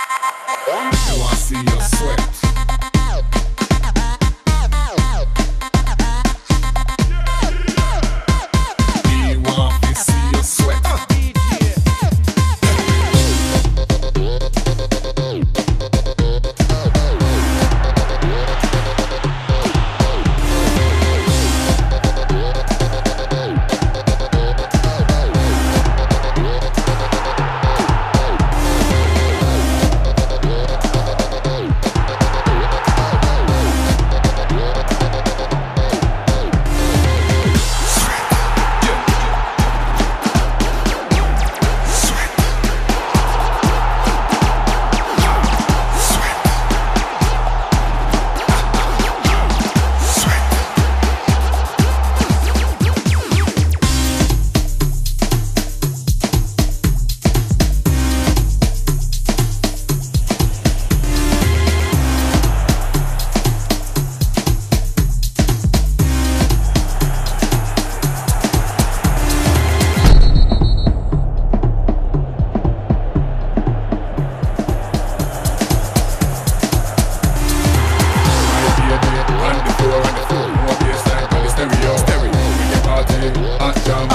I see your sweat. Hot jam,